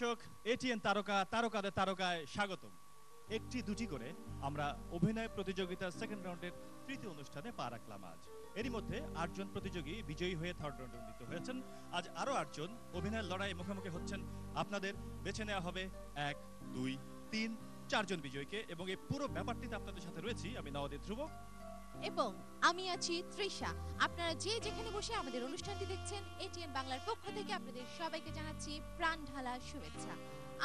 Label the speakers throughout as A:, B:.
A: দর্শক এটিএন তারকা, তারকাদের তারকায় স্বাগতম। একটি, দুটি করে আমরা অভিনয় প্রতিযোগিতার সেকেন্ড রাউন্ডের তৃতীয় অনুষ্ঠানে পা রাখলাম আজ। এরই মধ্যে আটজন প্রতিযোগী বিজয়ী হয়ে থার্ড রাউন্ডে উন্নীত হয়েছেন। আজ আরও আটজন অভিনয়ের লড়াই মুখোমুখি হচ্ছেন। আপনাদের বেছে নেওয়া হবে এক, দুই, তিন, চারজন বিজয়ীকে এবং এই পুরো ব্যাপারটিতে আপনাদের সাথে রয়েছি আমি নওয়াদের ধ্রুব।
B: এবং আমি আছি তৃষা। আপনারা যে যেখানে বসে আমাদের অনুষ্ঠানটি দেখছেন এটিএন বাংলার পক্ষ থেকে আপনাদের সবাইকে জানাচ্ছি প্রাণ ঢালা শুভেচ্ছা।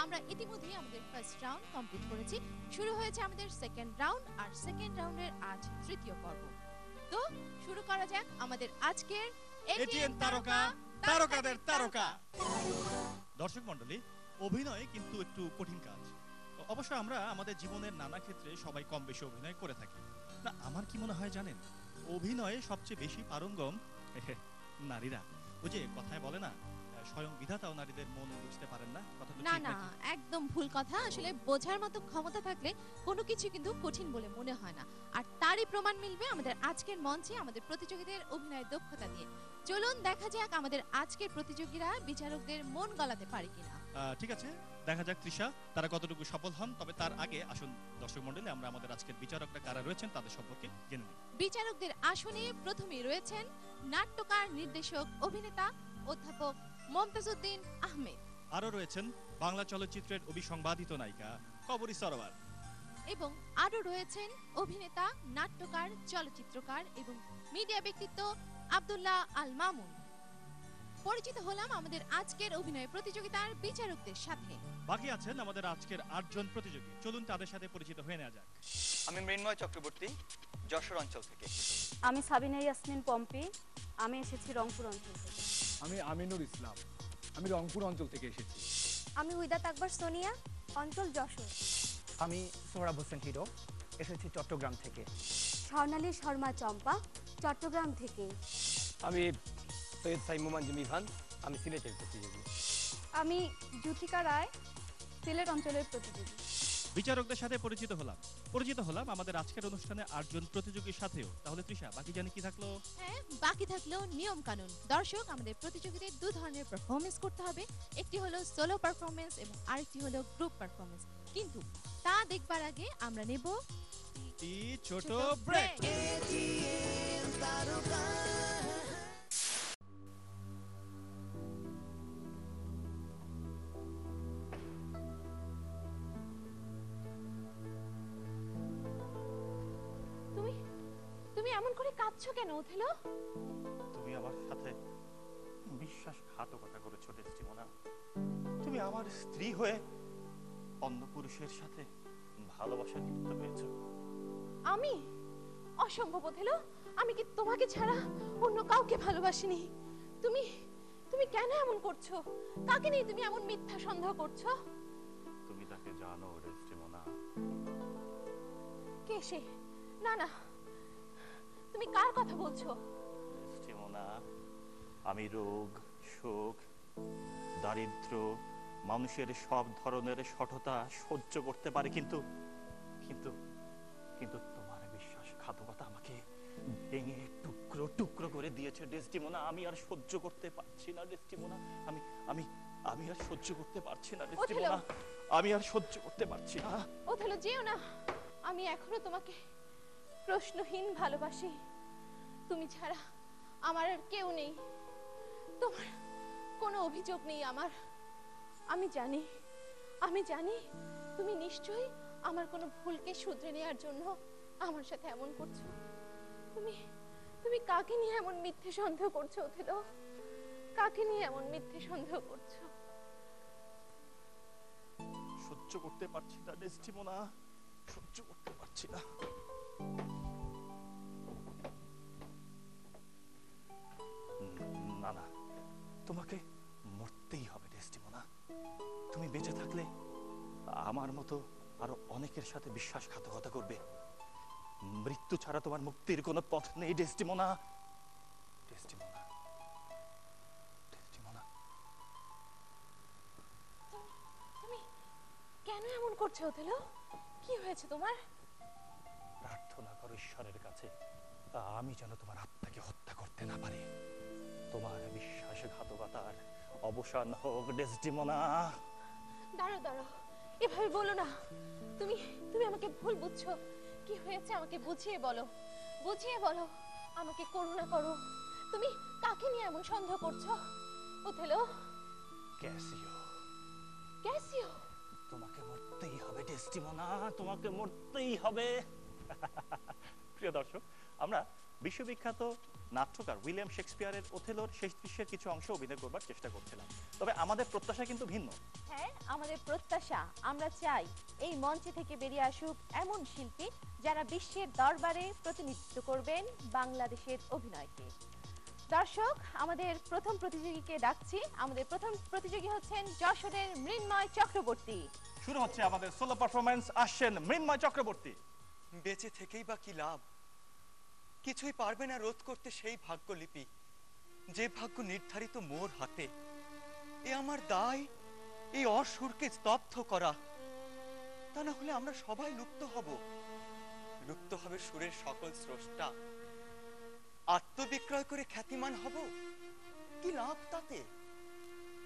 B: আমরা ইতিমধ্যেই আমাদের ফার্স্ট রাউন্ড কমপ্লিট করেছি। শুরু হয়েছে আমাদের সেকেন্ড রাউন্ড আর সেকেন্ড রাউন্ডের আজ তৃতীয় পর্ব। তো শুরু করা যাক আমাদের আজকের
A: এটিএন তারকা তারকাদের তারকা। দর্শক মণ্ডলী অভিনয় কিন্তু একটু কঠিন কাজ। অবশ্য আমরা আমাদের জীবনের নানা ক্ষেত্রে সবাই কম বেশি অভিনয় করে থাকি। না আমার কি মনে হয় জানেন? অভিনয়ে সবচেয়ে বেশি পারঙ্গম নারীরা। ওই যে কথায় বলে না স্বয়ং বিধাতাও নারীদের মন বুঝতে পারেন না।
B: না না একদম ভুল কথা। আসলে বোঝার মতো ক্ষমতা থাকলে কোনো কিছু কিন্তু কঠিন বলে মনে হয় না। আর তারই প্রমাণ মিলবে আমাদের আজকের মঞ্চে আমাদের প্রতিযোগীদের অভিনয়ের দক্ষতা দিয়ে। চলুন দেখা যাক আমাদের আজকের প্রতিযোগীরা বিচারকদের মন গলাতে পারে কিনা।
A: ঠিক আছে। দেখা যাক তৃষা তারা কতটুকু সফল হন তবে তার আগে আসুন দর্শক মণ্ডলী আমরা আমাদের আজকের বিচারকরা কারা রয়েছেন তাদের সম্পর্কে জেনে নিই।
B: বিচারকদের আসনে প্রথমেই রয়েছেন নাট্যকার নির্দেশক অভিনেতা অধ্যাপক মমতাজউদ্দিন আহমেদ।
A: আরও রয়েছেন বাংলা চলচ্চিত্রের অবিসংবাদিত নায়িকা কবরী সরোয়ার।
B: এবং আরও রয়েছেন অভিনেতা নাট্যকার চলচ্চিত্রকার এবং মিডিয়া ব্যক্তিত্ব আব্দুল্লাহ আল মামুন। পরিচিত হলাম আমাদের আজকের অভিনয় প্রতিযোগিতার বিচারকদের সাথে।
A: বাকি আছেন আমাদের আজকের আটজন প্রতিযোগী। চলুন তাদের সাথে পরিচিত হয়ে নেওয়া যাক।
C: আমি মৃন্ময় চক্রবর্তী যশোর অঞ্চল থেকে।
D: আমি সাবিনা ইয়াসমিন পম্পি আমি এসেছি রংপুর অঞ্চল থেকে।
E: আমি আমিনুর ইসলাম আমি রংপুর অঞ্চল থেকে এসেছি।
F: আমি উইদাত আকবর সোনিয়া অঞ্চল যশোর।
G: আমি সোহরাব হোসেন হিরো এসেছি চট্টগ্রাম থেকে।
F: স্বর্ণালী শর্মা চম্পা চট্টগ্রাম থেকে।
H: আমি সৈয়দ সাইমুমান জমিভান আমি সিলেটের প্রতিযোগী
F: আমি জুথিকা রায় সিলেট অঞ্চলের প্রতিযোগী
A: বিচারকদের সাথে পরিচিত হলাম। পরিচিত হলাম আমাদের আজকের অনুষ্ঠানে আটজন প্রতিযোগীর সাথেও। তাহলে তৃষা বাকি জানি কি থাকল?
B: হ্যাঁ বাকি থাকল নিয়ম কানুন। দর্শক আমাদের প্রতিযোগীদের দু ধরনের পারফরমেন্স করতে হবে। একটি হলো সোলো পারফরমেন্স এবং আরেকটি হলো গ্রুপ পারফরমেন্স কিন্তু তা দেখবার আগে আমরা নেব
A: ছোট ব্রেক
B: তুমি এমন করে কাঁদছো কেন ওথেলো?
I: তুমি আমার সাথে বিশ্বাসঘাতকতা করেছ ডেস্টিমোনা। তুমি আমার স্ত্রী হয়ে অন্য পুরুষের সাথে ভালোবাসা লিপ্ত হয়েছো।
B: আমি? অসম্ভব ওথেলো। আমি কি তোমাকে ছাড়া অন্য কাউকে ভালোবাসিনি? তুমি তুমি কেন এমন করছ? কাকে নিয়ে তুমি এমন মিথ্যা সন্দেহ করছ?
I: তুমি তাকে জানো ডেস্টিমোনা।
B: কে সে? না না। তুমি কার কথা বলছো?
I: ডেস্টিমোনা আমি রোগ শোক দারিদ্র মানুষের সব ধরনের সঠতা সহ্য করতে পারি কিন্তু কিন্তু কিন্তু তোমার বিশ্বাসঘাতকতা আমাকে ভেঙে টুকরো টুকরো করে দিয়েছে ডেস্টিমোনা। আমি আর সহ্য করতে পারছি না ডেস্টিমোনা। আমি আমি আমি আর সহ্য করতে পারছি না ডেস্টিমোনা। আমি আর সহ্য করতে পারছি না।
B: ওথেলো যেও না। আমি এখনও তোমাকে প্রশ্নহীন ভালোবাসি। তুমি ছাড়া আমার আর কেউ নেই। তোমার কোনো অভিযোগ নেই আমার। আমি জানি আমি জানি তুমি নিশ্চয়ই আমার কোনো ভুলকে শুধরে নেওয়ার জন্য আমার সাথে এমন করছ। তুমি তুমি কাকে নিয়ে এমন মিথ্যে সন্দেহ করছ ওথেলো কাকে নিয়ে এমন মিথ্যে সন্দেহ করছ?
I: সহ্য করতে পারছি না ডেস্টিমোনা সহ্য করতে পারছি না। না না। তোমাকে মরতেই হবে, ডেস্টিমোনা। তুমি বেঁচে থাকলে আমার মতো আরও অনেকের সাথে বিশ্বাসঘাতকতা করবে। মৃত্যু ছাড়া তোমার মুক্তির কোনো পথ নেই, ডেস্টিমোনা।
B: তুমি কেন এমন করছ ওথেলো কি হয়েছে তোমার?
I: প্রার্থনা করো ঈশ্বরের কাছে। আমি যেন তোমার আত্মাকে হত্যা করতে না পারি। তোমার বিশ্বাসঘাতকতার অবসান হোক ডেসডিমোনা
B: দাঁড়াও এভাবে বলো না। তুমি তুমি আমাকে ভুল বুঝছ। কি হয়েছে আমাকে বুঝিয়ে বলো। বুঝিয়ে বলো আমাকে করুণা করো। তুমি কাকে নিয়ে এমন সন্দেহ করছ? Othello
I: Cassio.
B: ক্যাসিও?
I: তোমাকে মরতেই হবে ডেস্টিমোনা। তোমাকে মরতেই হবে। প্রিয় দর্শক আমরা বিশ্ববিখ্যাত নাট্যকার উইলিয়াম শেক্সপিয়ারের ওথেলোর শেষ দৃশ্যের কিছু অংশ অভিনয় করবার চেষ্টা করছিলাম। তবে আমাদের প্রত্যাশা কিন্তু ভিন্ন।
B: হ্যাঁ আমাদের প্রত্যাশা। আমরা চাই এই মঞ্চে থেকে বেরিয়ে আসুক এমন শিল্পী যারা বিশ্বের দরবারে প্রতিনিধিত্ব করবেন বাংলাদেশের অভিনয়কে। দর্শক আমাদের প্রথম প্রতিযোগীকে ডাকছি। আমাদের প্রথম প্রতিযোগী হচ্ছেন যশোরের মৃন্ময় চক্রবর্তী।
I: শুরু হচ্ছে আমাদের সোলো পারফরমেন্স আসছেন মৃন্ময় চক্রবর্তী।
C: বেঁচে থেকেই বা কি লাভ? কিছুই পারবে না রোধ করতে সেই ভাগ্যলিপি। যে ভাগ্য নির্ধারিত মোর হাতে, এ আমার দায়, এই অসুরকে স্তব্ধ করা। তা না হলে আমরা সবাই লুপ্ত হব। লুপ্ত হবে সুরের সকল স্রষ্টা। আত্মবিক্রয় করে খ্যাতিমান হব? কি লাভ তাতে?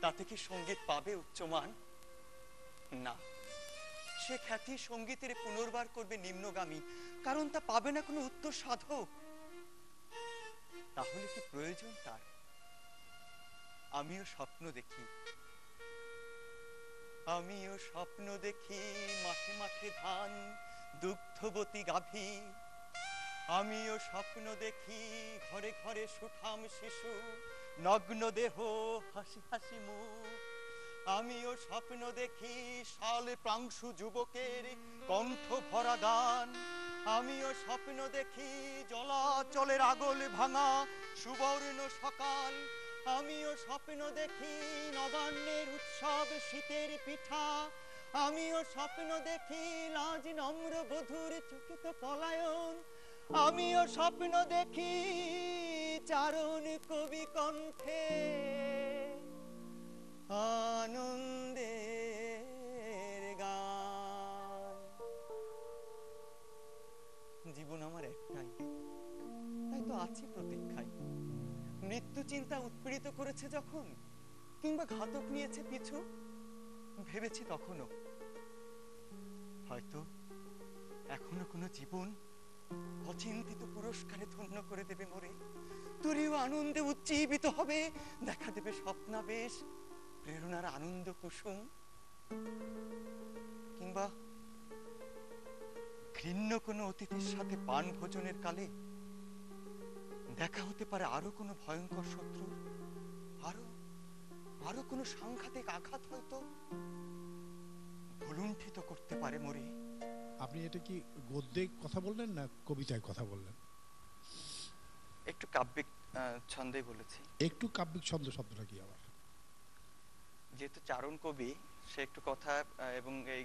C: তাতে কি সংগীত পাবে উচ্চমান? না। সে খ্যাতি সঙ্গীতের পুনর্বার করবে নিম্নগামী, কারণ তা পাবে না কোনো উত্তর সাধক। তাহলে কি প্রয়োজন তার? আমিও স্বপ্ন দেখি। আমিও স্বপ্ন দেখি মাঠে মাঠে ধান, দুগ্ধবতী গাভী। আমিও স্বপ্ন দেখি ঘরে ঘরে সুঠাম শিশু, নগ্ন দেহ, হাসি হাসি মুখ। আমিও স্বপ্ন দেখি শাল প্রাংশু যুবকের কণ্ঠ ভরা গান। আমিও স্বপ্ন দেখি জলাচলের আগল ভাঙা সুবর্ণ সকাল। আমিও স্বপ্ন দেখি নবান্নের উৎসব শীতের পিঠা। আমিও স্বপ্ন দেখি লাজ নম্র বধুর চকিত পলায়ন। আমিও স্বপ্ন দেখি চারণ কবি কণ্ঠে। আনন্দের গান। জীবন আমার একটাই, তাই তো আছি প্রতীক্ষায়। মৃত্যু চিন্তা উৎপীড়িত করেছে যখন, কিংবা ঘাতক নিয়েছে পিছু, ভেবেছি তখনও। হয়তো এখনও কোনো জীবন অচিন্তিত পুরস্কারে ধন্য করে দেবে মোরে। তুরিও আনন্দে উজ্জীবিত হবে, দেখা দেবে স্বপ্নাবেশ প্রেরণার আনন্দ কুসুম কিংবা ঘৃণ্য কোনো অতিথির সাথে পান ভোজনের কালে দেখা হতে পারে আরও কোনো ভয়ঙ্কর শত্রু আরও আরও কোনো সাংঘাতিক আঘাত হয়তো ভুলুণ্ঠিত করতে পারে মরে।
J: আপনি এটা কি গদ্যে কথা বললেন না কবিতায় কথা বললেন?
C: একটু কাব্যিক ছন্দে বলেছি।
J: একটু কাব্যিক ছন্দ শব্দটা কি আবার?
C: যেহেতু চারণ কবি সে একটু কথা এবং এই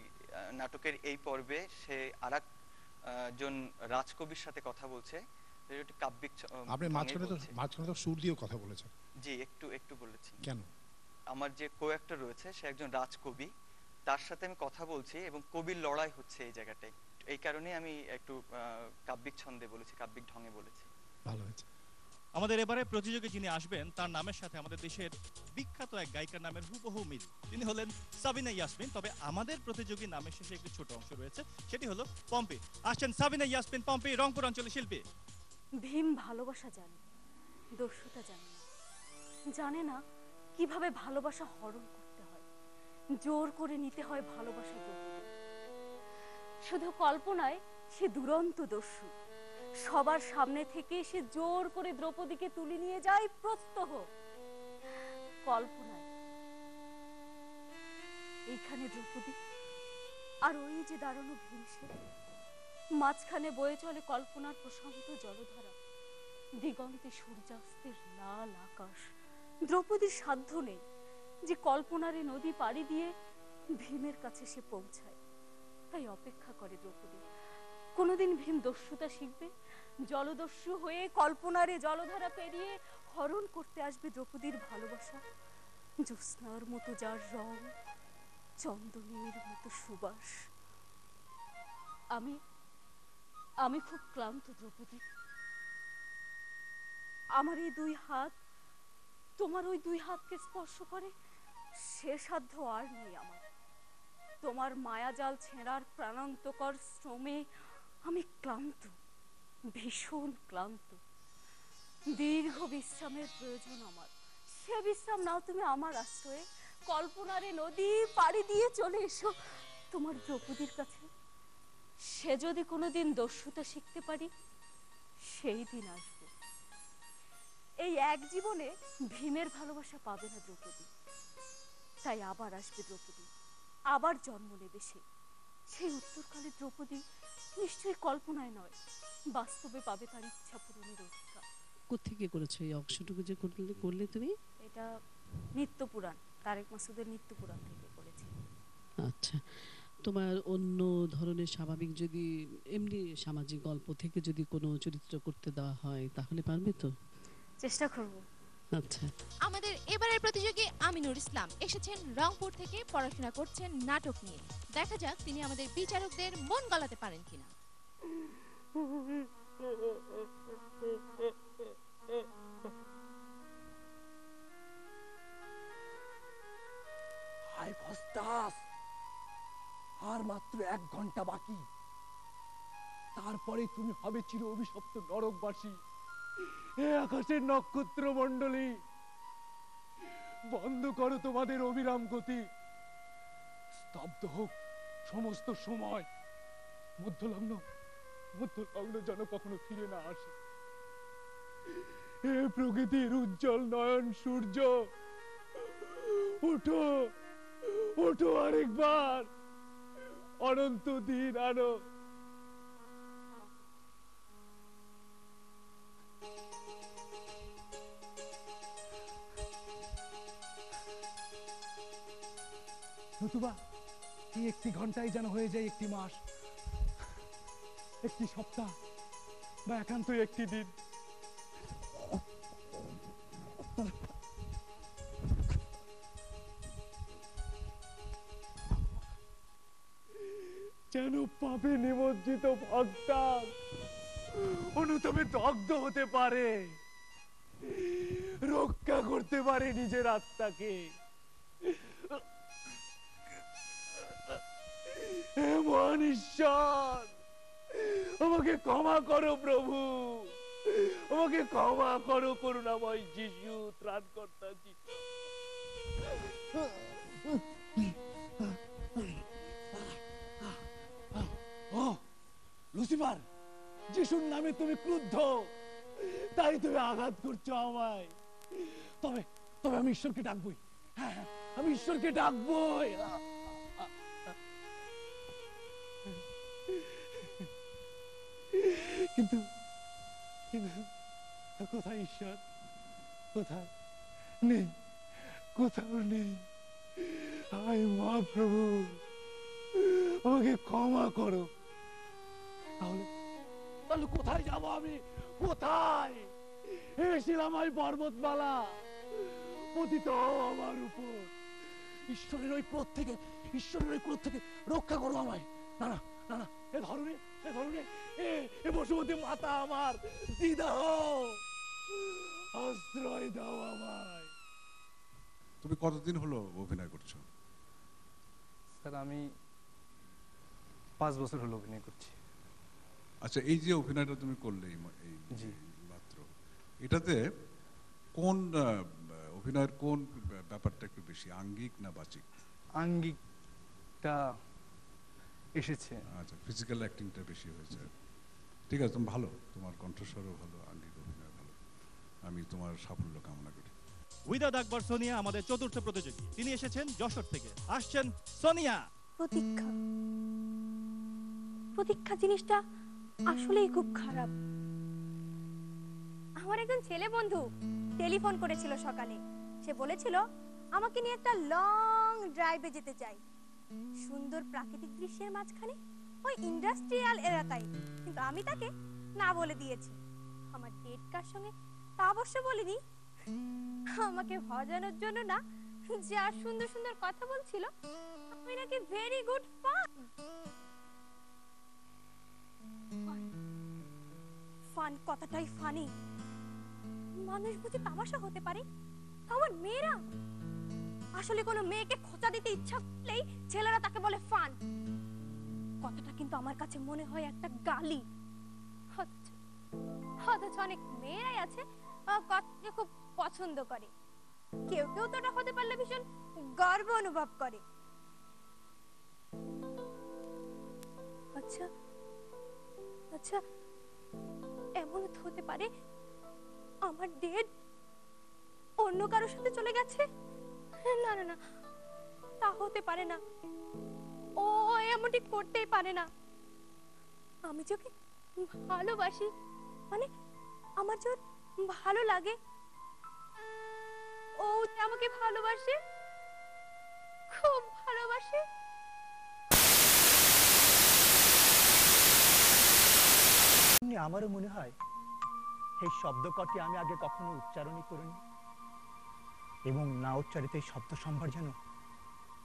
C: নাটকের এই পর্বে সে আর জন রাজকবির সাথে কথা বলছে। একটু কাব্যিক
J: আপনি মাঝখানে তো মাঝখানে তো সুর দিয়েও কথা বলেছেন।
C: জি একটু একটু বলেছি।
J: কেন?
C: আমার যে কো একটা রয়েছে সে একজন রাজকবি। তার সাথে আমি কথা বলছি এবং কবির লড়াই হচ্ছে এই জায়গাটায়। এই কারণে আমি একটু আহ, কাব্যিক ছন্দে বলেছি কাব্যিক ঢঙে বলেছি।
J: ভালো হয়েছে।
A: আমাদের এবারে প্রতিযোগী যিনি আসবেন, তার নামের সাথে আমাদের দেশের বিখ্যাত এক গায়িকার নামের হুবহু মিল। তিনি হলেন সাবিনা ইয়াসমিন, তবে আমাদের প্রতিযোগী নামের শেষে একটি ছোট অংশ রয়েছে, সেটি হলো পম্পি। আসছেন সাবিনা ইয়াসমিন, পম্পি, রংপুর অঞ্চলের শিল্পী।
D: ভীম ভালোবাসা জানে, দস্যুতা জানে জানে না কীভাবে ভালোবাসা হরণ করতে হয়। জোর করে নিতে হয় ভালোবাসা শুধু কল্পনায় সে দুরন্ত দস্যু। সবার সামনে থেকে সে জোর করে দ্রৌপদীকে তুলে নিয়ে যায়, প্রত্যহ। কল্পনায় এইখানে দ্রৌপদী আর ওই যে দাঁড়ানো ভীমসেন, মাঝখানে বয়ে চলে কল্পনার প্রশান্ত জলধারা, দিগন্তে সূর্যাস্তের লাল আকাশ। দ্রৌপদীর সাধ্য নেই যে কল্পনারে নদী পাড়ি দিয়ে ভীমের কাছে সে পৌঁছায়। তাই অপেক্ষা করে দ্রৌপদী। কোনোদিন ভীম দস্যুতা শিখবে জলদস্যু হয়ে কল্পনারে জলধারা পেরিয়ে হরণ করতে আসবে দ্রৌপদীর ভালোবাসা। জ্যোৎস্নার মতো যার রং, চন্দনের মতো সুবাস। আমি আমি খুব ক্লান্ত দ্রৌপদী। আমার এই দুই হাত, তোমার ওই দুই হাতকে স্পর্শ করে সে সাধ্য আর নেই আমার। তোমার মায়াজাল ছেঁড়ার প্রাণান্তকর শ্রমে আমি ক্লান্ত। ভীষণ ক্লান্ত। দীর্ঘ বিশ্রামের প্রয়োজন আমার। সে বিশ্রাম নাও তুমি আমার আশ্রয়ে। কল্পনারে নদী পাড়ি দিয়ে চলে এসো তোমার দ্রৌপদীর কাছে। সে যদি কোনোদিন দস্যুতা শিখতে পারি, সেই দিন আসবে। এই এক জীবনে ভীমের ভালোবাসা পাবে না দ্রৌপদী। তাই আবার আসবে দ্রৌপদী। আবার জন্ম নেবে সে। সেই উত্তরকালে দ্রৌপদী নিশ্চয়ই কল্পনায় নয়। বাস্তবে পাবে তার ইচ্ছা পূরণের অধিকার।
K: কোথেকে করেছ এই অংশটুকু যে করলে করলে তুমি?
D: এটা নিত্য পুরাণ তারেক মাসুদের নিত্য পুরাণ থেকে করেছি।
K: আচ্ছা। তোমার অন্য ধরনের স্বাভাবিক যদি এমনি সামাজিক গল্প থেকে যদি কোনো চরিত্র করতে দেওয়া হয় তাহলে পারবে তো?
D: চেষ্টা করব।
K: আচ্ছা।
B: আমাদের এবারের প্রতিযোগী আমিনুর ইসলাম এসেছেন রংপুর থেকে পড়াশোনা করছেন নাটক নিয়ে। দেখা যাক তিনি আমাদের বিচারকদের মন গলাতে পারেন কিনা।
H: আর মাত্র এক ঘণ্টা বাকি।
E: তারপরে তুমি হবে চির অভিশপ্ত নরকবাসী। আকাশের নক্ষত্র মণ্ডলী বন্ধ করো তোমাদের অবিরাম গতি। স্তব্ধ হোক সমস্ত সময়। মধ্যলগ্ন মধ্যলগ্ন যেন কখনো ফিরে না আসে। প্রকৃতির উজ্জ্বল নয়ন সূর্য, ওঠো ওঠো আরেকবার। অনন্ত দিন আনো নতুবা একটি ঘন্টায় যেন হয়ে যায় একটি মাস। একটি সপ্তাহ বা একান্তই একটি দিন। যেন পাপে নিমজ্জিত ভক্তান অনুতমে দগ্ধ হতে পারে। রক্ষা করতে পারে নিজের আত্মাকে। হে মহান ঈশ্বর! আমাকে ক্ষমা করো প্রভু। আমাকে ক্ষমা করো করুণাময় যিশু ত্রাণকর্তা যিশু। ও লুসিফার যিশুর নামে তুমি ক্রুদ্ধ। তাই তুমি আঘাত করছ আমায়। তবে তবে আমি ঈশ্বরকে ডাকবই। হ্যাঁ হ্যাঁ, আমি ঈশ্বরকে ডাকবই। কিন্তু কোথায় ঈশ্বর? কোথায়? নেই, কোথাও নেই। মহাপ্রভু, আমাকে ক্ষমা করো। তাহলে তাহলে কোথায় যাব আমি? কোথায়? এসেছিলাম আমি পর্বতমালা। পতিত আমার উপর। ঈশ্বরের ওই ক্রোধ থেকে, ঈশ্বরের ওই ক্রোধ থেকে রক্ষা করো আমায়। না না। না না এ এ ধরনে এ এ বসুমতী মাতা আমার দিদা আশ্রয় দাও আমায়।
L: তুমি কতদিন হলো অভিনয় করছ?
M: স্যার আমি পাঁচ বছর হলো অভিনয় করছি।
L: আচ্ছা এই যে অভিনয়টা তুমি করলে এই মাত্র এটাতে কোন অভিনয়ের কোন ব্যাপারটা একটু বেশি আঙ্গিক না বাচিক?
M: আঙ্গিকটা এসেছে।
L: আচ্ছা ফিজিক্যাল অ্যাক্টিংটা বেশি হয়েছে। ঠিক আছে তুমি ভালো। তোমার কণ্ঠস্বরও ভালো আঙ্গিক অভিনয় ভালো। আমি তোমার সাফল্য কামনা করি।
A: উইদাউট আকবর সোনিয়া আমাদের চতুর্থ প্রতিযোগী তিনি এসেছেন যশোর থেকে। আসছেন সোনিয়া।
D: প্রতীক্ষা। প্রতীক্ষা জিনিসটা আসলেই খুব খারাপ।
F: আমার একজন ছেলে বন্ধু টেলিফোন করেছিল সকালে। সে বলেছিল আমাকে নিয়ে একটা লং ড্রাইভে যেতে চাই। সুন্দর প্রাকৃতিক দৃশ্যের মাঝখানে ওই ইন্ডাস্ট্রিয়াল এলাকায়। কিন্তু আমি তাকে না বলে দিয়েছি। আমার ডেট কার সঙ্গে তা অবশ্য বলিনি। আমাকে ভজানোর জন্য না যা সুন্দর সুন্দর কথা বলছিল আমি নাকি ভেরি গুড ফান ফান কথাটাই ফানি। মানুষ বুঝি তামাশা হতে পারে? আমার মেয়েরা আসলে কোনো মেয়েকে খোঁচা দিতে ইচ্ছা করলেই ছেলেরা তাকে বলে ফান। কথাটা কিন্তু আমার কাছে মনে হয় একটা গালি। অথচ অনেক মেয়েরাই আছে কথাকে খুব পছন্দ করে। কেউ কেউ তো হতে পারলে ভীষণ গর্ব অনুভব করে। আচ্ছা আচ্ছা এমন হতে পারে আমার ডেট অন্য কারোর সাথে চলে গেছে? না না না। তা হতে পারে না। ও এমনটি করতেই পারে না। আমি ভালোবাসি মানে আমার ভালো লাগে, ও আমাকে ভালোবাসে, খুব ভালোবাসে।
N: আমারও মনে হয় এই শব্দ কটি আমি আগে কখনো উচ্চারণই করিনি। এবং না উচ্চারিত এই শব্দ সম্ভার যেন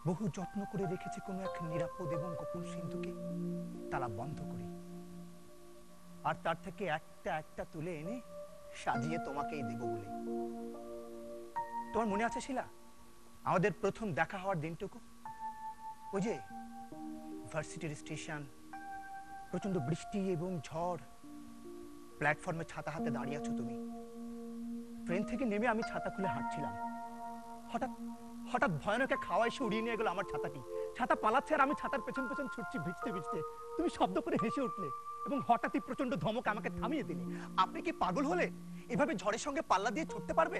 N: বহু যত্ন করে রেখেছে কোনো এক নিরাপদ এবং গোপন সিন্ধুকে তারা বন্ধ করে। আর তার থেকে একটা একটা তুলে এনে সাজিয়ে তোমাকেই দেব বলে। তোমার মনে আছে, শিলা? আমাদের প্রথম দেখা হওয়ার দিনটুকু? ওই যে ভার্সিটির স্টেশন প্রচণ্ড বৃষ্টি এবং ঝড়। প্ল্যাটফর্মে ছাতা হাতে দাঁড়িয়ে আছো তুমি। ট্রেন থেকে নেমে আমি ছাতা খুলে হাঁটছিলাম। হঠাৎ হঠাৎ ভয়ানক খাওয়া এসে উড়িয়ে নিয়ে গেল আমার ছাতাটি। ছাতা পালাচ্ছে আর আমি ছাতার পেছন পেছন ছুটছি, ভিজতে ভিজতে। তুমি শব্দ করে হেসে উঠলে এবং হঠাৎই প্রচণ্ড ধমক আমাকে থামিয়ে দিলে। আপনি কি পাগল হলে? এভাবে ঝড়ের সঙ্গে পাল্লা দিয়ে ছুটতে পারবে?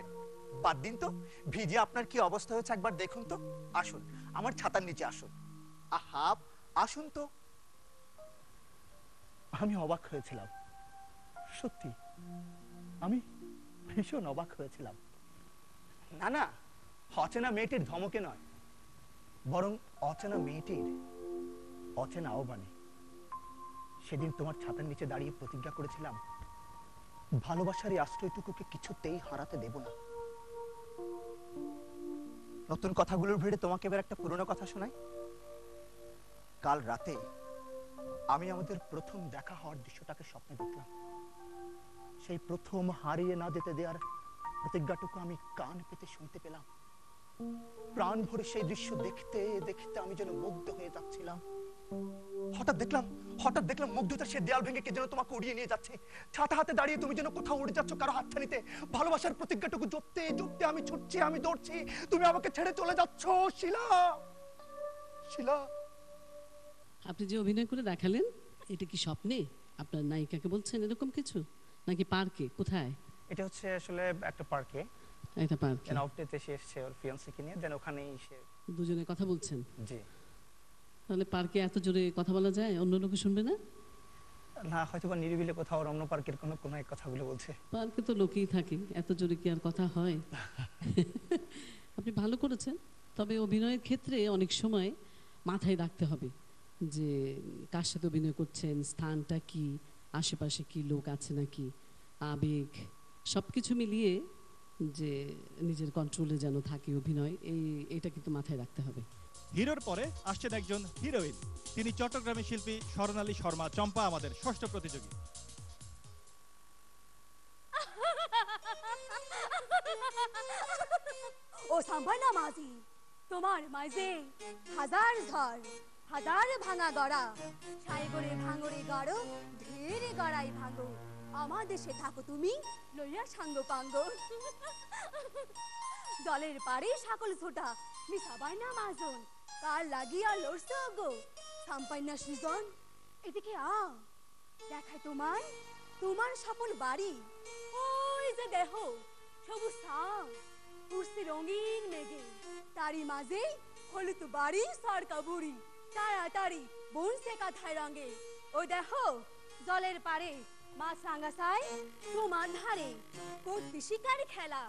N: বাদ দিন তো। ভিজে আপনার কি অবস্থা হয়েছে একবার দেখুন তো। আসুন, আমার ছাতার নিচে আসুন। আহা, আসুন তো। আমি অবাক হয়েছিলাম। সত্যি, আমি ভীষণ অবাক হয়েছিলাম। না না অচেনা মেয়েটির ধমকে নয়, বরং অচেনা মেয়েটির অচেনা আহ্বানে। সেদিন তোমার ছাতার নিচে দাঁড়িয়ে প্রতিজ্ঞা করেছিলাম, ভালোবাসার এই আশ্রয়টুকুকে কিছুতেই হারাতে দেব না। নতুন কথাগুলোর ভিড়ে তোমাকে এবার একটা পুরনো কথা শোনাই। কাল রাতে আমি আমাদের প্রথম দেখা হওয়ার দৃশ্যটাকে স্বপ্নে দেখলাম। সেই প্রথম হারিয়ে না যেতে দেওয়ার প্রতিজ্ঞাটুকু আমি কান পেতে শুনতে পেলাম। প্রাণ ভরে সেই দৃশ্য দেখতে দেখতে আমি যেন মুগ্ধ হয়ে যাচ্ছিলাম। হঠাৎ দেখলাম হঠাৎ দেখলাম মুগ্ধতা সে দেয়াল ভেঙে কে যেন তোমাকে উড়িয়ে নিয়ে যাচ্ছে। ছাতা হাতে দাঁড়িয়ে তুমি যেন কোথাও উড়ে যাচ্ছ কারও হাতছানিতে। ভালোবাসার প্রতিজ্ঞাটুকু জপতে জপতে আমি ছুটছি আমি দৌড়ছি। তুমি আমাকে ছেড়ে চলে যাচ্ছ শিলা! শিলা!
K: আপনি যে অভিনয় করে দেখালেন এটা কি স্বপ্নে? আপনার নায়িকাকে বলছেন এরকম কিছু? নাকি পার্কে? কোথায়?
N: এটা হচ্ছে আসলে একটা পার্কে।
K: এটা পার্কে
N: দেন আউটডেতে সে এসছে ওর ফিয়ান্সিকে নিয়ে দেন ওখানেই সে
K: দুজনে কথা বলছেন?
N: জি।
K: তাহলে পার্কে এত জোরে কথা বলা যায়? অন্য লোকে শুনবে না?
N: না হয়তো বা নিরিবিলে কোথাও অন্য পার্কের কোনো কোনো এক কথাগুলো বলছে।
K: পার্কে তো লোকেই থাকে এত জোরে কি আর কথা হয়? আপনি ভালো করেছেন তবে অভিনয়ের ক্ষেত্রে অনেক সময় মাথায় রাখতে হবে যে কার সাথে অভিনয় করছেন স্থানটা কি আশেপাশে কি লোক আছে নাকি আবেগ সব কিছু মিলিয়ে যে নিজের কন্ট্রোলে যেন থাকে অভিনয় এই এটা কিন্তু মাথায় রাখতে হবে।
A: হিরোর পরে আসছেন একজন হিরোইন। তিনি চট্টগ্রামের শিল্পী স্বর্ণালী শর্মা চম্পা আমাদের ষষ্ঠ প্রতিযোগী।
F: ও সাম্ভানা মাঝি তোমার মাঝে হাজার ঝড় হাজার ভাঙা গড়া সাইগরে ভাঙরে গড় ধীরে গড়াই ভাঙো। আমার দেশে থাকো তুমি, লইয়া সাঙ্গ পাঙ্গ। জলের পাড়ে সকল ছোটা মিশাবাই না মাজন, কার লাগিয়া লড়ছে গো সাম্পাই না সৃজন এদিকে আ দেখায় তোমার তোমার সফল বাড়ি। ওই যে দেহ, সবুজ থাম উঠছে রঙিন মেঘে। তারি মাঝে হলুদ বাড়ি সরকা বুড়ি তাড়াতাড়ি বনছে কাথায় রঙে। ও দেখো জলের পাড়ে মাছ রাঙ্গাসায় তোমার ধারে করতে শিকার খেলা?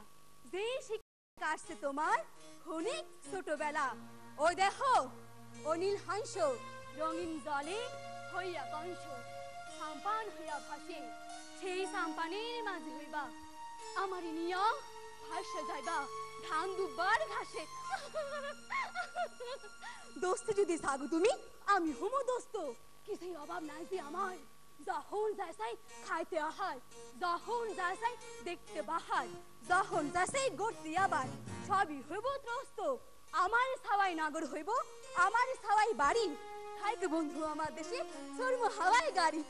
F: যে শিকার কাটছে তোমার ক্ষণিক ছোটবেলা। ও দেখো, অনিল হাংস, রঙিন জলে হইয়া কংস। সাম্পান হইয়া ভাসে, সেই সাম্পানের মাঝে হইবা। আমার নিয়া ভাসে যাইবা, ধান দুবার ঘাসে দোস্ত যদি থাকো তুমি, আমি হুমো দোস্ত। কিছুই অভাব নাই যে আমার। যখন যাইসাই খাইতে আহার যখন যাইসাই দেখতে বাহার যখন যাইসাই গড়তে আবার, সবই হইব ত্রস্ত। আমার ছাওয়াই নাগর হইব, আমার ছাওয়াই বাড়ি।
O: খাইতে বন্ধু, আমার দেশে চর্ম হাওয়াই গাড়ি।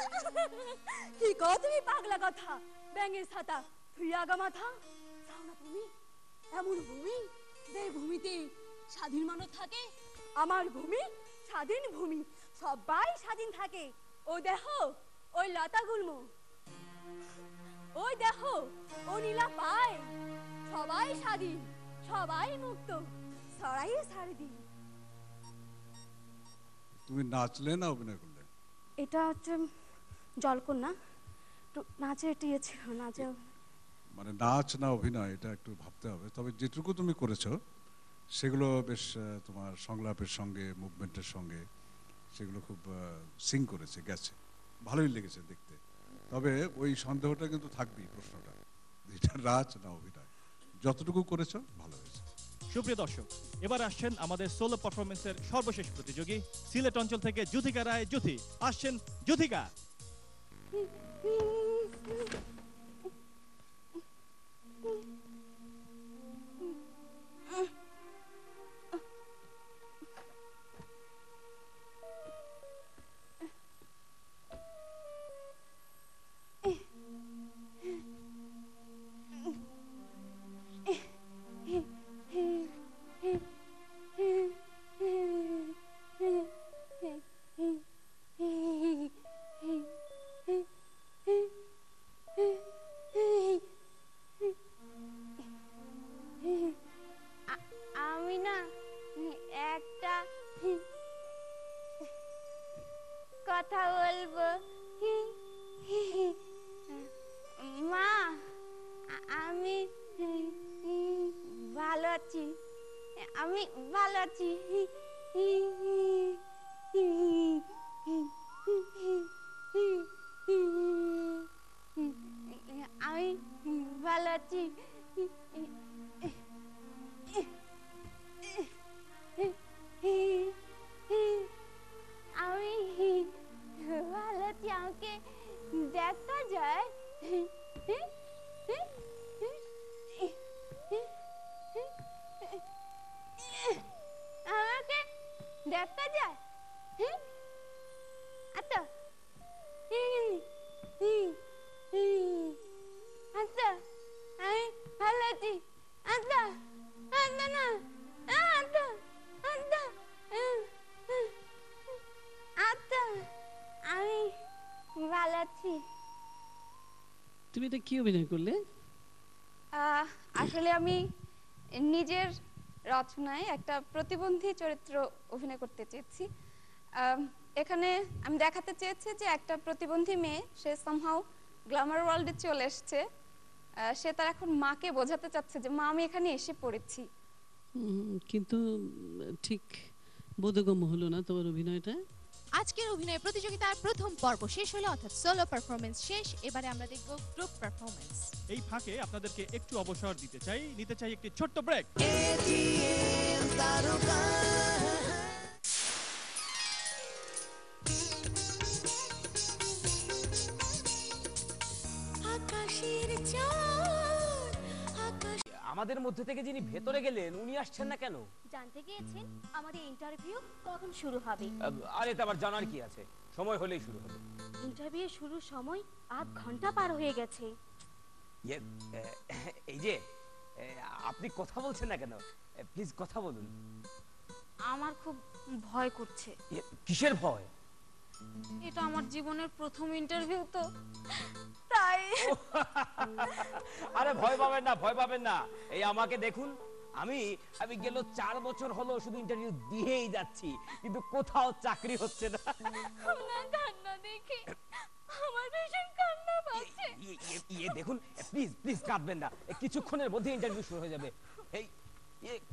O: কি কও তুমি পাগলা কথা? ব্যাঙের ছাতা, তুই আগা মাথা। তুমি, এমন ভূমি যে ভূমিতে স্বাধীন মানুষ থাকে? আমার ভূমি স্বাধীন ভূমি। সবাই স্বাধীন থাকে। ও দেখো ওই লতা গুল্ম। ওই দেখো ও নীলা পায়। সবাই স্বাধীন সবাই মুক্ত। সরাই ছাড়ি দিন।
L: তুমি নাচলে না অভিনয় করলে?
O: এটা হচ্ছে জলকন্যা। নাচে ইয়ে ছিল নাচে
L: মানে নাচ না অভিনয় এটা একটু ভাবতে হবে। তবে যেটুকু তুমি করেছ সেগুলো বেশ তোমার সংলাপের সঙ্গে মুভমেন্টের সঙ্গে সেগুলো খুব সিং করেছে গেছে। ভালোই লেগেছে দেখতে। তবে ওই সন্দেহটা কিন্তু থাকবেই প্রশ্নটা। এটা নাচ না অভিনয়। যতটুকু করেছ ভালো হয়েছে।
F: সুপ্রিয় দর্শক এবার আসছেন আমাদের সোলো পারফরমেন্সের সর্বশেষ প্রতিযোগী। সিলেট অঞ্চল থেকে যুথিকা রায় যুথি আসছেন যুথিকা
K: অভিনয় করলে?
D: আসলে আমি নিজের রচনায় একটা প্রতিবন্ধী চরিত্র অভিনয় করতে চেয়েছি। এখানে আমি দেখাতে চেয়েছি যে একটা প্রতিবন্ধী মেয়ে সে সামহাও গ্ল্যামার ওয়ার্ল্ডে চলে এসছে। সে তার এখন মাকে বোঝাতে চাচ্ছে যে মা আমি এখানে এসে পড়েছি।
K: কিন্তু ঠিক বোধগম্য হলো না তোমার অভিনয়টা?
B: আজকের অভিনয় প্রতিযোগিতার প্রথম পর্ব শেষ হলো অর্থাৎ সোলো পারফরমেন্স শেষ। এবারে আমরা দেখব গ্রুপ পারফরমেন্স
F: এই ফাঁকে আপনাদেরকে একটু অবসর দিতে চাই। নিতে চাই একটি ছোট্ট ব্রেক
H: আমাদের মধ্যে থেকে যিনি ভেতরে গেলেন উনি আসছেন না কেন?
O: জানতে গিয়েছেন আমাদের ইন্টারভিউ কখন শুরু হবে?
H: আরে তো জানার কি আছে? সময় হলেই শুরু হবে।
O: ইন্টারভিউ শুরুর সময় আধ ঘণ্টা পার হয়ে গেছে।
H: ইয়ে, এই যে আপনি কথা বলছেন না কেন? প্লিজ কথা বলুন।
D: আমার খুব ভয় করছে।
H: ইয়ে, কিসের ভয়?
D: এটা আমার জীবনের প্রথম ইন্টারভিউ তো। তাই।
H: আরে ভয় পাবেন না ভয় পাবেন না। এই আমাকে দেখুন আমি আমি গেল চার বছর হলো শুধু ইন্টারভিউ দিয়েই যাচ্ছি কিন্তু কোথাও চাকরি হচ্ছে না।
B: কান্না দেখে। আমার ভীষণ কান্না পাচ্ছে।
H: ইয়ে, দেখুন প্লিজ প্লিজ কাঁদবেন না। কিছুক্ষণের মধ্যে ইন্টারভিউ শুরু হয়ে যাবে। এই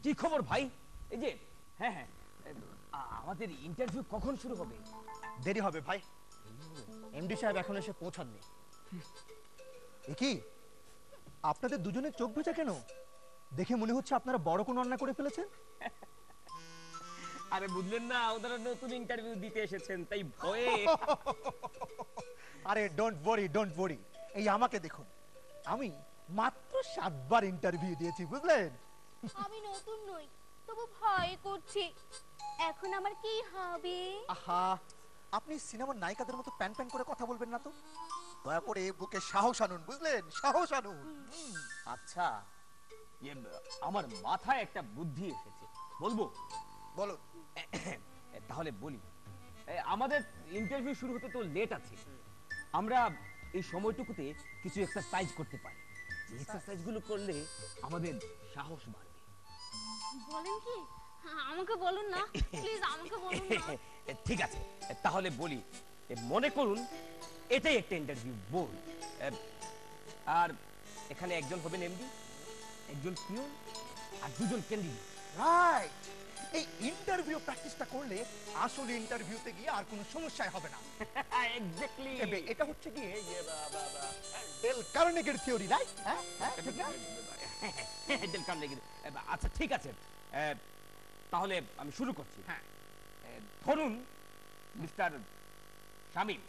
H: কি খবর ভাই? এই যে হ্যাঁ হ্যাঁ। আমাদের ইন্টারভিউ কখন শুরু হবে?
N: দেরি হবে ভাই। এমডি সাহেব এখন এসে পৌঁছাননি। এ কি আপনাদের দুজনের চোখ ভেজা কেন? দেখে মনে হচ্ছে আপনারা বড় কোনো অন্যায় করে ফেলেছেন।
H: আরে বুঝলেন না ওনারা নতুন ইন্টারভিউ দিতে এসেছেন তাই ভয়ে।
N: আরে ডোন্ট ওয়ারি ডোন্ট ওয়ারি এই আমাকে দেখুন। আমি মাত্র সাতবার ইন্টারভিউ দিয়েছি বুঝলেন?
B: আমি নতুন নই তবু ভয় করছি।
F: এখন আমার কি হবে?
N: আহা আপনি সিনেমার নায়িকাদের মতো প্যান প্যান করে কথা বলবেন না তো? দয়া করে বুকে সাহস আনুন বুঝলেন? সাহস আনুন।
H: আচ্ছা ইয়ে, আমার মাথায় একটা বুদ্ধি এসেছে। বলব?
N: বলো।
H: তাহলে বলি আমাদের ইন্টারভিউ শুরু হতে তো লেট আছে। আমরা এই সময়টুকুতে কিছু এক্সারসাইজ করতে পারি। যে এক্সারসাইজগুলো করলে আমাদের সাহস বাড়বে।
D: বলেন কি? আমাকে বলুন না। প্লিজ আমাকে বলুন না।
H: ঠিক আছে। তাহলে বলি মনে করুন এটাই একটা ইন্টারভিউ বোর্ড আর এখানে একজন হবেন এমডি একজন পিওন আর দুজন ক্যান্ডিডেট
N: রাইট এই ইন্টারভিউ প্র্যাকটিসটা করলে আসলে ইন্টারভিউতে গিয়ে আর কোনো সমস্যাই হবে না।
H: এক্স্যাক্টলি
N: এটা হচ্ছে বা, ডেল কার্নেগের থিওরি রাইট হ্যাঁ? হ্যাঁ
H: ডেল কার্নেগির আচ্ছা ঠিক আছে। তাহলে আমি শুরু করছি। হ্যাঁ। ধরুন মিস্টার শামীম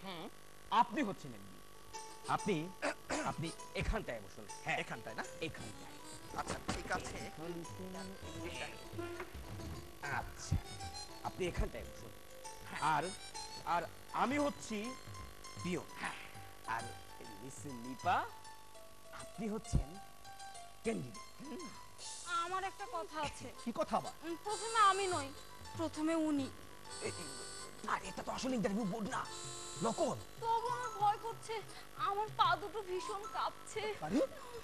H: আপনি হচ্ছেন এমডি আপনি আপনি এখানটায় বসুন। হ্যাঁ
N: এখানটায় না?
H: এখানটায়।
N: আচ্ছা ঠিক আছে।
H: আচ্ছা আপনি এখানটায় বসুন। আর আর আমি হচ্ছি পিয়ন। আর মিস নিপা আপনি হচ্ছেন ক্যান্ডিডেট
D: আমার একটা কথা আছে।
N: কি কথা আবার?
D: প্রথমে আমি নই প্রথমে উনি।
H: আর এটা তো আসলে ইন্টারভিউ বোর্ড না। নকল।
D: তবু আমার ভয় করছে। আমার পা দুটো ভীষণ কাঁপছে।
N: আরে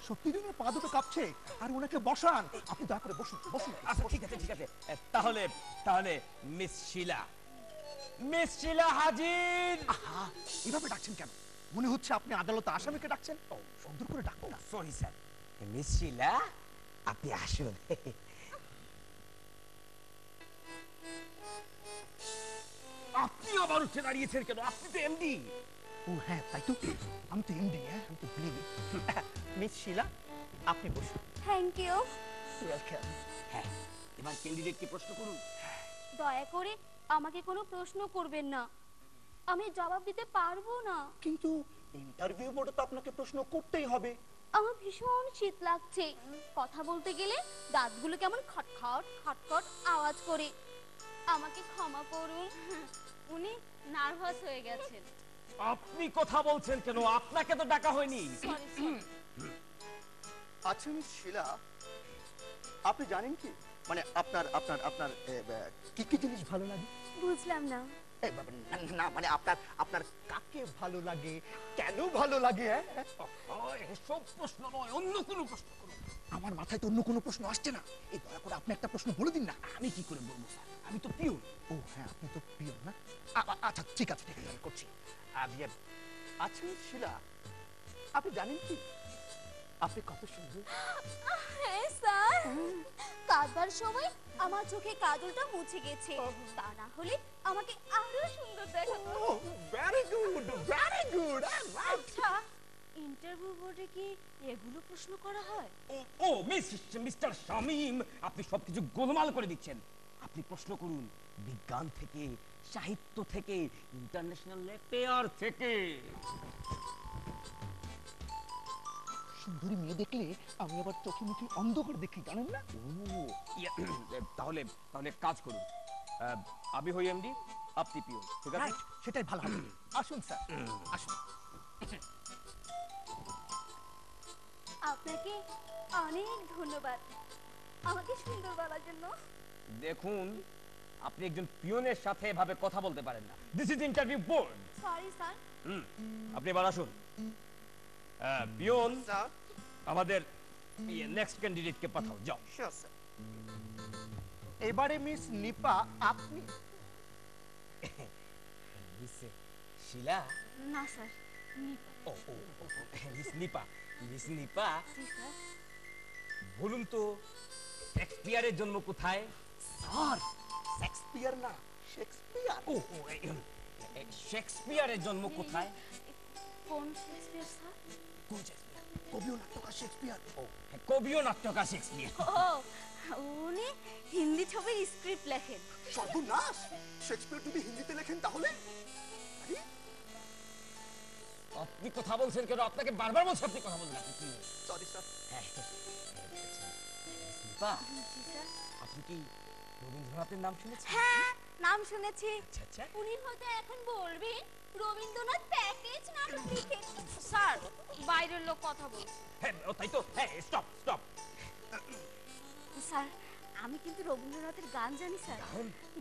N: সত্যি পা দুটো কাঁপছে? আর ওনাকে বসান। আপনি দয়া করে বসুন বসুন।
H: আচ্ছা ঠিক আছে ঠিক আছে। তাহলে তাহলে মিস শিলা। মিস শিলা হাজির!
N: আহা এভাবে ডাকছেন কেন? মনে হচ্ছে আপনি আদালতে আসামিকে ডাকছেন। সুন্দর করে ডাকুন না।
H: সরি স্যার মিস শিলা আপনি আসুন। আপনি আবার উঠে দাঁড়িয়েছেন কেন? আপনি তো এমডি
N: ও হ্যাঁ তাই তো। আমি তো এমডি হ্যাঁ। আমি তো ভুলে মিস শিলা আপনি বসুন।
F: থ্যাংক ইউ
N: ওয়েলকাম
H: হ্যাঁ এবার ক্যান্ডিডেটকে প্রশ্ন করুন।
F: দয়া করে আমাকে কোনো প্রশ্ন করবেন না। আমি জবাব দিতে পারব না।
N: কিন্তু ইন্টারভিউ বোর্ডে তো আপনাকে প্রশ্ন করতেই হবে।
F: আমার ভীষণ শীত লাগছে। কথা বলতে গেলে দাঁতগুলো কেমন খটখট খটখট আওয়াজ করে। আমাকে ক্ষমা করুন।
D: উনি নার্ভাস হয়ে গেছেন।
H: আপনি কথা বলছেন কেন? আপনাকে তো ডাকা হয়নি।
D: সরি সরি
N: আচ্ছা মিস শিলা আপনি জানেন কি? মানে আপনার আপনার আপনার এ, এ, কি কি জিনিস ভালো লাগে?
F: বুঝলাম না।
N: এ, বাবা, না, না মানে আপনার আপনার কাকে ভালো লাগে? কেন ভালো লাগে হ্যাঁ?
H: সব প্রশ্ন নয় অন্য কোনো প্রশ্ন করুন।
N: আমার মাথায় তো অন্য কোনো প্রশ্ন আসছে না। এই দয়া করে আপনি একটা প্রশ্ন বলে দিন না।
H: আমি কি করে বলব স্যার? আমি তো পিওন
N: ও হ্যাঁ আপনি তো প্রিয় না? আচ্ছা ঠিক আছে ঠিক আছে করছি। আ, আচ্ছা শিলা? আপনি জানেন কি? আপনি কত সুন্দর।
F: হ্যাঁ স্যার। কাঁদবার সময় আমার চোখে কাজলটা মুছে গেছে। তা না হলে আমাকে আরও সুন্দর দেখাতো।
N: ভেরি গুড ভেরি গুড
D: আচ্ছা। ইন্টারভিউ বোর্ডে কি এগুলো প্রশ্ন করা হয়?
H: ও ও মিস মিস্টার শামীম আপনি সবকিছু গোলমাল করে দিচ্ছেন। আপনি প্রশ্ন করুন বিজ্ঞান থেকে সাহিত্য থেকে ইন্টারন্যাশনাল লেফেয়ার থেকে।
N: সুন্দরী মেয়ে দেখলে আমি আবার চোখে মুখে অন্ধকার দেখি জানেন না?
H: ও তাহলে তাহলে এক কাজ করুন। আহ, আমি হই এমডি আপনি পিওন ঠিক আছে?
N: সেটাই ভালো হবে। আসুন স্যার। আসুন।
F: আপনাকে অনেক ধন্যবাদ। আমাকে সুন্দর বলার জন্য।
H: দেখুন আপনি একজন পিওনের সাথে এভাবে কথা বলতে পারেন না। This is interview board
F: sorry sir
H: hmm আপনি এবার আসুন। পিওন আমাদের নেক্সট ক্যান্ডিডেটকে পাঠাও। যাও।
N: শিওর স্যার এবারে মিস নিপা আপনি?
H: মিস শিলা?
D: না স্যার নিপা।
H: ও ও ও, ও, মিস নিপা। মিস নিপা বলুন তো শেক্সপিয়ারের জন্ম কোথায়?
N: স্যার শেক্সপিয়ার না শেক্সপিয়ার।
H: ও শেক্সপিয়ারের জন্ম কোথায়?
D: কোন শেক্সপিয়ার স্যার?
H: কোন শেক্সপিয়ার?
N: কবিও নাট্যকার শেক্সপিয়ার।
H: ও হ্যাঁ, কবিও নাট্যকার শেক্সপিয়ার।
F: ও উনি হিন্দি ছবির স্ক্রিপ্ট লেখেন।
N: সর্বনাশ! শেক্সপিয়ার যদি হিন্দিতে লেখেন তাহলে? আরে,
H: আপনি কথা বলছেন কেন? আপনাকে বারবার বলছি আপনি কথা বলছেন আপনি কি
N: সরি স্যার
H: হ্যাঁ
D: স্যার।
H: আপনি কি রবীন্দ্রনাথের নাম শুনেছেন?
F: হ্যাঁ নাম শুনেছি।
H: আচ্ছা
F: উনি হয়তো এখন বলবেন রবীন্দ্রনাথ প্যাকেজ নাটক লিখে স্যার বাইরের লোক কথা বলছে।
H: হ্যাঁ ও তাই তো। হ্যাঁ স্টপ স্টপ
D: স্যার আমি কিন্তু রবীন্দ্রনাথের গান জানি স্যার।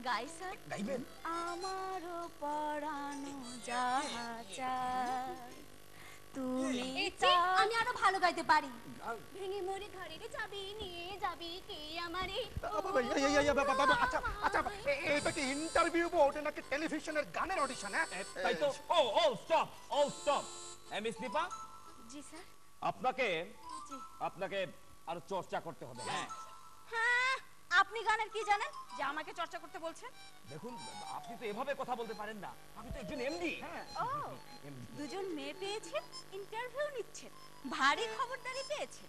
D: গাই স্যার।
H: গাইবেন?
D: আমারও পড়ানো যাহা তুমি
F: আমি আরও ভালো গাইতে পারি। ভেঙে মরে ঘরে যাবি নিয়ে যাবি কে আমারে?
P: আচ্ছা আচ্ছা এটা কি ইন্টারভিউ বোর্ড নাকি টেলিভিশনের গানের অডিশন হ্যাঁ?
H: তাই তো। ও ও স্টপ ও স্টপ মিস দীপা?
D: জি স্যার।
H: আপনাকে আপনাকে আরও চর্চা করতে হবে হ্যাঁ।
D: হ্যাঁ আপনি গানের কি জানেন যে আমাকে চর্চা করতে বলছেন
H: দেখুন আপনি তো এভাবে কথা বলতে পারেন না আপনি তো একজন এমডি হ্যাঁ
D: ও দুজন মেয়ে পেয়েছেন ইন্টারভিউ নিচ্ছেন ভারী খবরদারি পেয়েছেন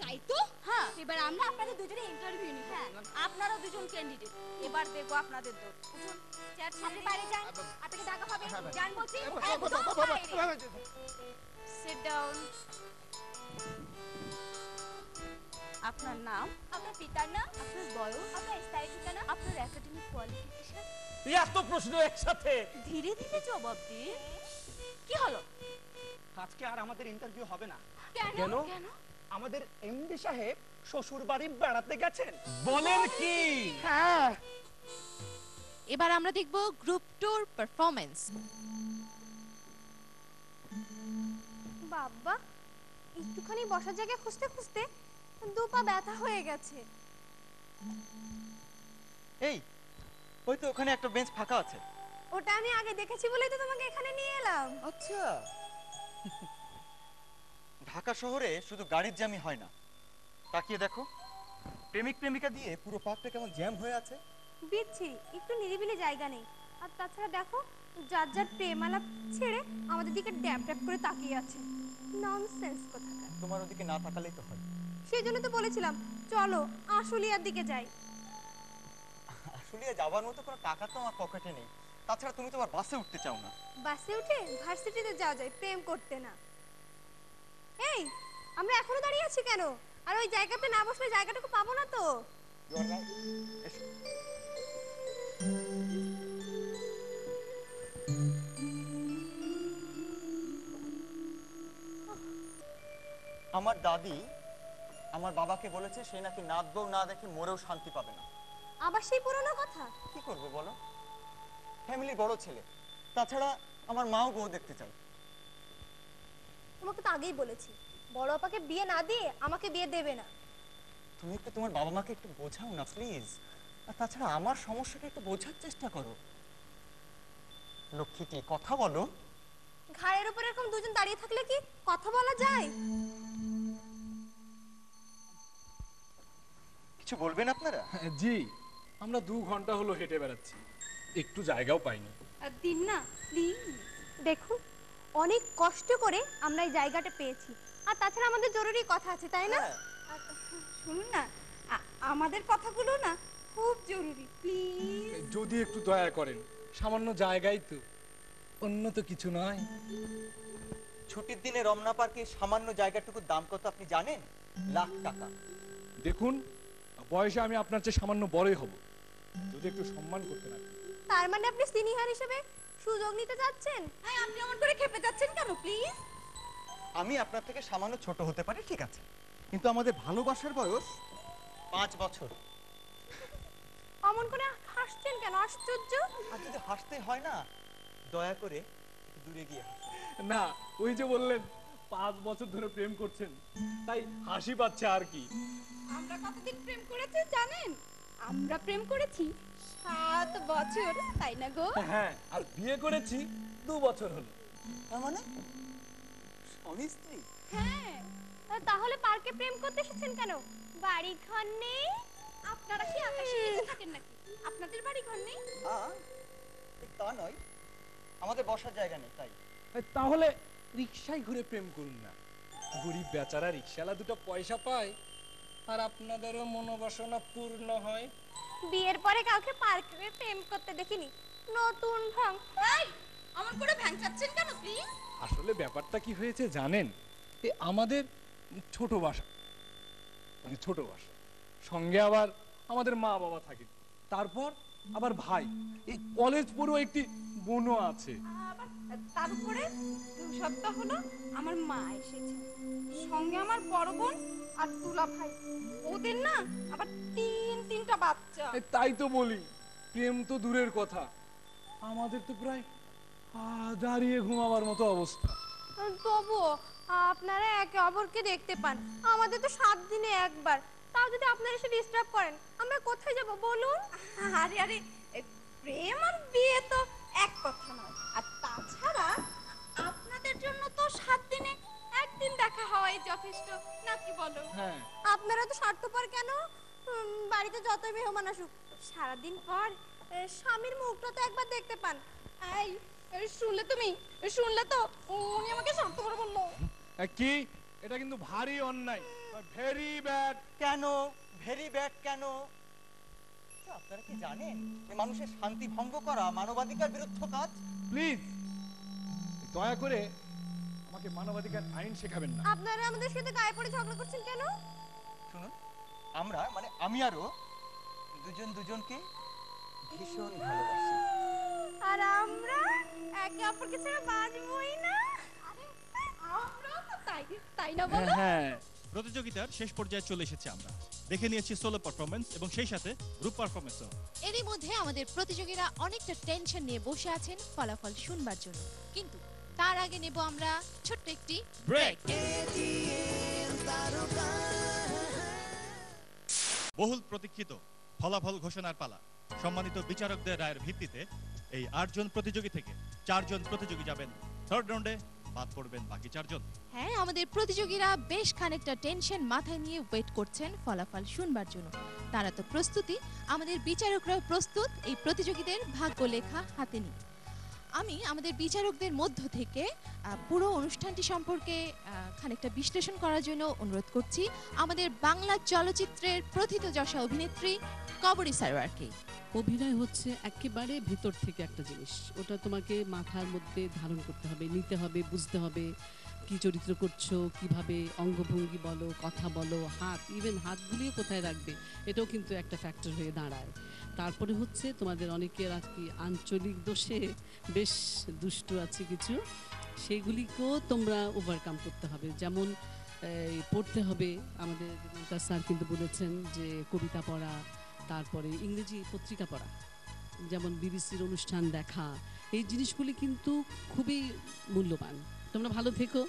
F: তাই তো
D: হ্যাঁ
F: এবার আমরা আপনাদের দুজনে ইন্টারভিউ নিব
D: হ্যাঁ আপনারা দুজন ক্যান্ডিডেট এবার দেখব আপনাদের দোষ উঠুন চেয়ার
F: আপনি বাইরে যান আপনাকে ডাকা হবে যান বলছি একদম বাইরে।
D: সিট ডাউন আপনার নাম?
F: আপনার পিতার নাম?
D: আপনার বয়স?
F: আপনার স্থায়ী ঠিকানা?
D: আপনার একাডেমিক কোয়ালিফিকেশন
H: এত প্রশ্ন একসাথে।
D: ধীরে ধীরে জবাব দিন। কি হলো?
N: আজকে আর আমাদের ইন্টারভিউ হবে না।
F: কেন?
H: কেন?
N: আমাদের এমডি সাহেব শ্বশুর বাড়ি বেড়াতে গেছেন।
H: বলেন কি?
N: হ্যাঁ।
B: এবার আমরা দেখব গ্রুপ টুর পারফরমেন্স
F: বাবা একটুখানি বসার জায়গা খুঁজতে খুঁজতে দু পা ব্যথা হয়ে গেছে।
C: এই ওই তো ওখানে একটা বেঞ্চ ফাঁকা আছে।
F: ওটা আমি আগে দেখেছি বলেই তো তোমাকে এখানে নিয়ে এলাম।
C: আচ্ছা। ঢাকা শহরে শুধু গাড়ির জ্যামই হয় না। তাকিয়ে দেখো প্রেমিক প্রেমিকা দিয়ে পুরো পার্কটা কেমন জ্যাম হয়ে আছে।
F: বিচ্ছি একটু নিরিবিলি জায়গা নেই। আর তাছাড়া দেখো যার যার প্রেম আলাপ ছেড়ে আমাদের দিকে ড্যাব ড্যাব করে তাকিয়ে আছে। ননসেন্স কোথাকার।
C: তোমার ওদিকে না তাকালেই তো হয়।
F: সেই জন্য তো বলেছিলাম চলো আশুলিয়ার দিকে যাই।
C: আশুলিয়া যাওয়ার মতো কোনো টাকা তো আমার পকেটে নেই। তাছাড়া তুমি তো তোমার বাসে উঠতে চাও না।
F: বাসে উঠে ভার্সিটিতে যাওয়া যায় প্রেম করতে না। এই আমরা এখনও দাঁড়িয়ে আছি কেন? আর ওই জায়গাতে না বসলে জায়গাটুকু পাবো না তো।
C: আমার দাদি আমার বাবাকে বলেছে সে নাকি নাত বউ না দেখে মরেও শান্তি পাবে না।
F: আবার সেই পুরনো কথা?
C: কি করব বলো? ফ্যামিলি বড় ছেলে। তাছাড়া আমার মাও বউ দেখতে চাই
F: তোমাকে তো আগেই বলেছি বড় আপাকে বিয়ে না দিয়ে আমাকে বিয়ে দেবে না।
C: তুমি একটু তোমার বাবা মাকে একটু বোঝাও না প্লিজ আর তাছাড়া আমার সমস্যাটা একটু বোঝার চেষ্টা করো। লক্ষ্মীটি কথা বলো?
F: ঘাড়ের উপর এরকম দুজন দাঁড়িয়ে থাকলে কি কথা বলা যায়?
C: কিছু বলবেন আপনারা?
M: জি আমরা দু ঘণ্টা হলো হেঁটে বেড়াচ্ছি। একটু জায়গাও পাইনি।
F: আর দিন না প্লিজ দেখুন অনেক কষ্ট করে আমরা এই জায়গাটা পেয়েছি। আর তাছাড়া আমাদের জরুরি কথা আছে তাই না?
C: হ্যাঁ।
D: শুনুন না আমাদের কথাগুলো না খুব জরুরি প্লিজ
M: যদি একটু দয়া করেন সামান্য জায়গাই তো অন্য তো কিছু নয়।
C: ছুটির দিনে রমনা পার্কে সামান্য জায়গাটুকুর দাম কত আপনি জানেন? লাখ টাকা।
M: দেখুন বয়সে আমি আপনার চেয়ে সামান্য বড়ই হব। যদি একটু সম্মান করতে না
F: তার মানে আপনি সিনিয়র হিসেবে সুযোগ নিতে যাচ্ছেন?
D: হ্যাঁ আপনি আমার করে খেপে যাচ্ছেন কেন প্লিজ
C: আমি আপনার থেকে সামান্য ছোট হতে পারি ঠিক আছে। কিন্তু আমাদের ভালোবাসার বয়স পাঁচ বছর।
F: অমন করে হাসছেন কেন? আশ্চর্য।
C: আর যদি হাসতে হয় না দয়া করে একটু দূরে গিয়ে হাসুন।
M: না ওই যে বললেন পাঁচ বছর ধরে প্রেম করছেন তাই হাসি পাচ্ছে আর কি।
Q: আমরা কতদিন প্রেম করেছি জানেন? আমরা প্রেম করেছি সাত বছর তাই না গো?
M: হ্যাঁ আর বিয়ে করেছি দু বছর হলো।
C: তার মানে? স্বামী স্ত্রী?
F: হ্যাঁ তাহলে পার্কে প্রেম করতে এসেছেন কেন? বাড়ি ঘর নেই?
Q: আপনারা কি আকাশে থাকেন নাকি? আপনাদের বাড়ি ঘর নেই
C: হ্যাঁ তা নয়। আমাদের বসার জায়গা নেই তাই।
M: তাহলে রিক্সায় ঘুরে প্রেম করুন না। গরিব বেচারা রিক্সাওয়ালা দুটো পয়সা পায় আর আপনাদেরও মনোবাসনা পূর্ণ হয়।
F: বিয়ের পরে কাউকে পার্কে প্রেম করতে দেখিনি। নতুন ঢং।
D: এই আমার করে ভ্যাং চাচ্ছেন কেন প্লিজ
M: আসলে ব্যাপারটা কি হয়েছে জানেন? এ আমাদের ছোট বাসা। মানে ছোট বাসা। সঙ্গে আবার আমাদের মা বাবা থাকে তারপর আবার ভাই। এই কলেজ পড়ুয়া একটি বোনও আছে।
Q: তার উপরে দু সপ্তাহ হলো আমার মা এসেছে। সঙ্গে আমার বড় বোন আর তুলা ভাই। ওদের না আবার তিন তিনটা বাচ্চা।
M: এ, তাই তো বলি। প্রেম তো দূরের কথা। আমাদের তো প্রায় আ, দাঁড়িয়ে ঘুমাবার মতো অবস্থা।
F: তবুও আপনারা একে অপরকে দেখতে পান। আমাদের তো সাত দিনে একবার। তাও যদি আপনারা এসে ডিস্টার্ব করেন আমরা কোথায় যাব বলুন?
Q: আরে আরে এ, প্রেম আর বিয়ে তো এক কথা নয়। আর তাছাড়া আপনাদের জন্য তো সাত দিনে একদিন দেখা হওয়াই যথেষ্ট। নাকি বলো?
M: হ্যাঁ।
F: আপনারা তো স্বার্থপর কেন? বাড়িতে যতই মেহমান আসুক সারাদিন পর স্বামীর মুখটা তো একবার দেখতে পান।
Q: এই শুনলে তুমি শুনলে তো উনি আমাকে স্বার্থপর বলল।
M: এ, কি? এটা কিন্তু ভারী অন্যায়। Very bad.
C: কেন? ভেরি ব্যাড কেন? আচ্ছা, আপনারা কি জানেন যে মানুষের শান্তি ভঙ্গ করা মানবাধিকার বিরুদ্ধ কাজ?
M: প্লিজ দয়া করে আমাকে মানবাধিকার আইন শেখাবেন না।
F: আপনারা আমাদের সাথে গায়ে পড়ে ঝগড়া করছেন কেন?
C: শুনুন আমরা মানে আমি আরও দুজন দুজনকে ভীষণ ভালোবাসি।
F: আর আমরা একে অপরকে ছেড়ে বাঁচবই না।
Q: আমরাও তো তাই তাই না বলো?
M: হ্যাঁ
A: প্রতিযোগিতার শেষ পর্যায়ে চলে এসেছে আমরা। দেখে নিয়েছি সোলো পারফরমেন্স এবং সেই সাথে গ্রুপ পারফরমেন্সও
B: এরই মধ্যে আমাদের প্রতিযোগীরা অনেকটা টেনশন নিয়ে বসে আছেন ফলাফল শুনবার জন্য। কিন্তু তার আগে নেব আমরা ছোট্ট একটি
A: ব্রেক বহুল প্রতীক্ষিত ফলাফল ঘোষণার পালা। সম্মানিত বিচারকদের রায়ের ভিত্তিতে এই আটজন প্রতিযোগী থেকে চারজন প্রতিযোগী যাবেন। থার্ড রাউন্ডে বাদ পড়বেন বাকি চারজন।
B: হ্যাঁ আমাদের প্রতিযোগীরা বেশ খানিকটা টেনশন মাথায় নিয়ে ওয়েট করছেন ফলাফল শুনবার জন্য। তারা তো প্রস্তুতি আমাদের বিচারকরাও প্রস্তুত এই প্রতিযোগীদের ভাগ্য লেখা হাতে নিয়ে। আমি আমাদের বিচারকদের মধ্য থেকে পুরো অনুষ্ঠানটি সম্পর্কে খানিকটা বিশ্লেষণ করার জন্য অনুরোধ করছি। আমাদের বাংলা চলচ্চিত্রের প্রথিতযশা অভিনেত্রী কবরী সারোয়ারকে।
K: অভিনয় হচ্ছে একেবারে ভিতর থেকে একটা জিনিস। ওটা তোমাকে মাথার মধ্যে ধারণ করতে হবে, নিতে হবে, বুঝতে হবে। কি চরিত্র করছ, কীভাবে অঙ্গভঙ্গি বলো, কথা বলো, হাত ইভেন হাতগুলিও কোথায় রাখবে, এটাও কিন্তু একটা ফ্যাক্টর হয়ে দাঁড়ায়। তারপরে হচ্ছে তোমাদের অনেকের আর কি আঞ্চলিক দোষে বেশ দুষ্টু আছে কিছু। সেগুলিকেও তোমরা ওভারকাম করতে হবে। যেমন পড়তে হবে। আমাদের তার স্যার কিন্তু বলেছেন যে কবিতা পড়া, তারপরে ইংরেজি পত্রিকা পড়া, যেমন বিবিসির অনুষ্ঠান দেখা, এই জিনিসগুলি কিন্তু খুবই মূল্যবান। তোমরা ভালো থেকো।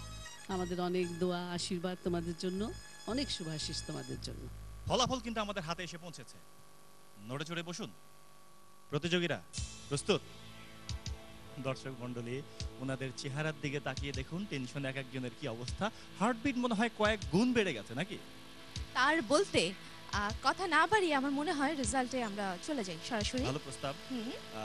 K: আমাদের অনেক দোয়া, আশীর্বাদ তোমাদের জন্য। অনেক শুভাশিস তোমাদের জন্য।
A: ফলাফল কিন্তু আমাদের হাতে এসে পৌঁছেছে। নড়ে চড়ে বসুন। প্রতিযোগীরা প্রস্তুত? দর্শক মণ্ডলী ওনাদের চেহারার দিকে তাকিয়ে দেখুন টেনশন এক একজনের কি অবস্থা? হার্টবিট মনে হয় কয়েক গুণ বেড়ে গেছে নাকি?
B: তার বলতে কথা না বাড়িয়ে আমার মনে হয় রেজাল্টে আমরা চলে যাই সরাসরি।
A: ভালো প্রস্তাব।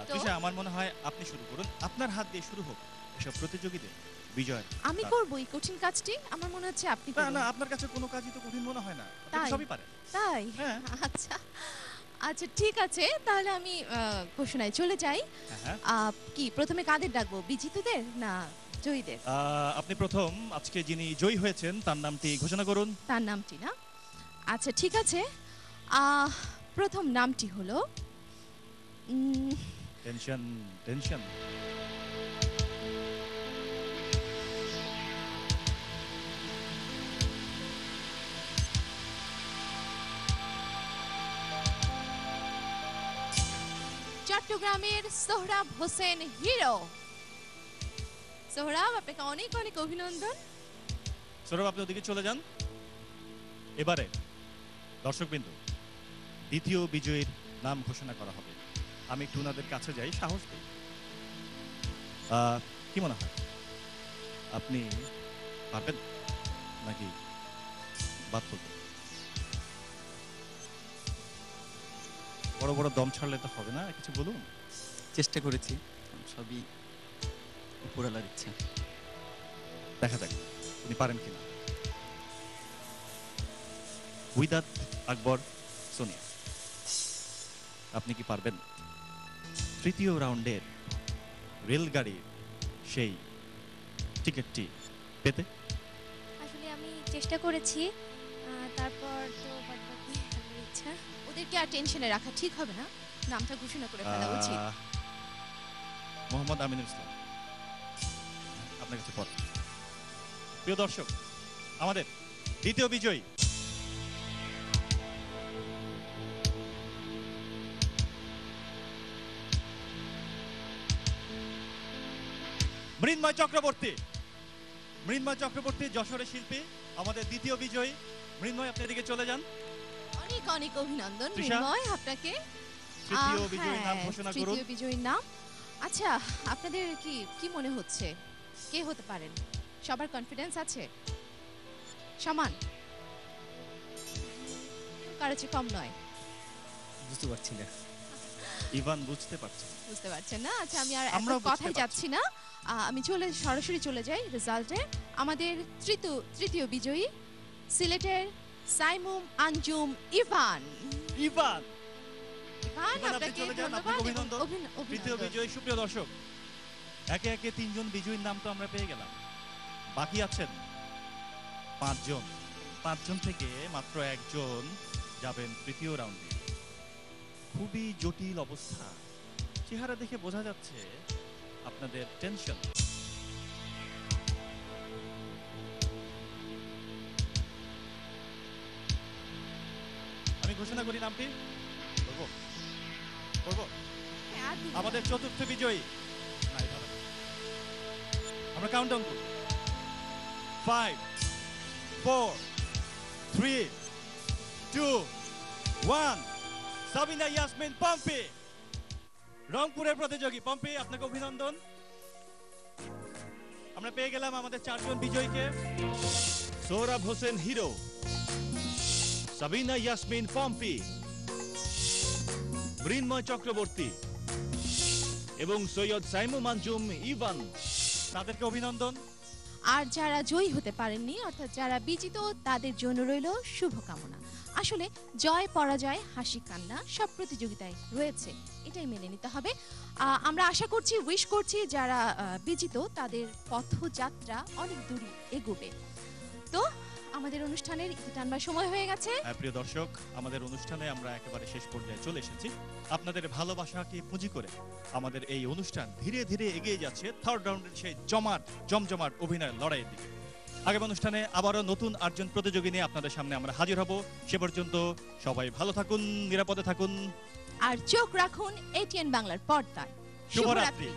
A: তৃষা আমার মনে হয় আপনি শুরু করুন আপনার হাত দিয়ে শুরু হোক এসব প্রতিযোগীদের বিজয়
B: আমি করব এই কঠিন কাজটি আমার মনে হচ্ছে আপনি
A: না না আপনার কাছে কোনো কাজই তো কঠিন মনে হয় না আপনি? সবই পারেন।
B: তাই? আচ্ছা। আচ্ছা ঠিক আছে। তাহলে আমি ঘোষণায় চলে যাই।
A: হ্যাঁ, হ্যাঁ।
B: কি প্রথমে কাদের ডাকবো বিজিতদের না জয়ীদের?
A: আপনি প্রথম আজকে যিনি জয়ী হয়েছেন তার নামটি ঘোষণা করুন।
B: তার নামটি না? আচ্ছা ঠিক আছে। প্রথম নামটি হলো
A: টেনশন টেনশন।
B: চট্টগ্রামের সোহরাব হোসেন হিরো। সোহরাব, আপনাকে অনেক অনেক অভিনন্দন।
A: সৌরভ আপনি ওদিকে চলে যান। এবারে দর্শকবিন্দু, দ্বিতীয় বিজয়ীর নাম ঘোষণা করা হবে। আমি একটু ওনাদের কাছে যাই, সাহস দিই। কি মনে হয়? আপনি পারবেন? নাকি বাদ পড়বেন? বড় বড় দম ছাড়লে তো হবে না কিছু বলুন?
C: চেষ্টা করেছি সবই উপরালার ইচ্ছা।
A: দেখা যাক উনি পারেন কিনা। উইদাত আকবর সোনিয়া। আপনি কি পারবেন? তৃতীয় রাউন্ডের রেলগাড়ির সেই টিকিটটি পেতে?
F: আসলে আমি চেষ্টা করেছি তারপর তো ইচ্ছা।
B: ওদেরকে আর টেনশনে রাখা ঠিক হবে না। নামটা ঘোষণা করে ফেলা উচিত।
A: মোহাম্মদ আমিনুল ইসলাম। আপনার কাছে পদ প্রিয় দর্শক আমাদের দ্বিতীয় বিজয়ী। মৃন্ময় চক্রবর্তী। মৃন্ময় চক্রবর্তী যশোরের শিল্পী আমাদের দ্বিতীয় বিজয়ী। মৃন্ময় আপনার দিকে চলে যান।
B: অনেক অনেক অভিনন্দন? মৃন্ময় আপনাকে?
A: তৃতীয় বিজয়ীর নাম
B: হ্যাঁ,
A: ঘোষণা করুন।
B: তৃতীয় বিজয়ীর নাম। আচ্ছা আপনাদের কি কি মনে হচ্ছে? কে হতে পারেন? সবার কনফিডেন্স আছে? সমান? কারও চেয়ে কম নয়।
H: বুঝতে পারছি না।
A: ইভান বুঝতে পারছে।
B: বুঝতে পারছেন না? আচ্ছা আমি আর
A: আমরাও
B: এত কথায় যাচ্ছি না। আহ, আমি চলে সরাসরি চলে যাই রেজাল্টে আমাদের তৃতীয় তৃতীয় বিজয়ী সিলেটের সাইমুম আঞ্জুম ইভান
A: ইভান
B: ইভান আপনাকে ধন্যবাদ
A: অভিনন্দন। তৃতীয়। বিজয়ী সুপ্রিয় দর্শক একে একে তিনজন বিজয়ীর নাম তো আমরা পেয়ে গেলাম। বাকি আছেন পাঁচজন। পাঁচজন থেকে মাত্র একজন যাবেন তৃতীয় রাউন্ডে। খুবই জটিল অবস্থা। চেহারা দেখে বোঝা যাচ্ছে আপনাদের টেনশন। আমি ঘোষণা করি নামটি।
B: আর দুজন।
A: আমাদের চতুর্থ বিজয়ী। আমরা কাউন্ট ডাউন করি। Five four three two one Sabina Yasmin Pompi রংপুরের প্রতিযোগী। পম্পি আপনাকে অভিনন্দন। আমরা পেয়ে গেলাম আমাদের চারজন বিজয়ীকে।
I: সৌরভ হোসেন হিরো। সাবিনা ইয়াসমিন পম্পি মৃন্ময় চক্রবর্তী এবং সৈয়দ সাইমু মানজুম, ইভান।
A: তাদেরকে অভিনন্দন।
B: আর যারা জয়ী হতে পারেননি, অর্থাৎ যারা বিজিত, তাদের জন্য রইল শুভকামনা। আসলে জয়, পরাজয়, হাসি, কান্না সব প্রতিযোগিতায় রয়েছে, এটাই মেনে নিতে হবে। আমরা আশা করছি, উইশ করছি যারা বিজিত, তাদের পথযাত্রা অনেক দূর এগোবে। তো আমাদের অনুষ্ঠানের টানবার সময় হয়ে গেছে।
A: হ্যাঁ, প্রিয় দর্শক আমাদের অনুষ্ঠানে আমরা একেবারে শেষ পর্যায়ে চলে এসেছি। আপনাদের ভালোবাসাকে পুঁজি করে আমাদের এই অনুষ্ঠান ধীরে ধীরে এগিয়ে যাচ্ছে থার্ড রাউন্ডের সেই জমাট জমজমাট অভিনয়ের লড়াইয়ের দিকে। আগামী অনুষ্ঠানে আবারও নতুন আটজন প্রতিযোগী নিয়ে আপনাদের সামনে আমরা হাজির হব। সে পর্যন্ত সবাই ভালো থাকুন নিরাপদে থাকুন।
B: আর চোখ রাখুন এটিএন বাংলার পর্দায়। শুভরাত্রি।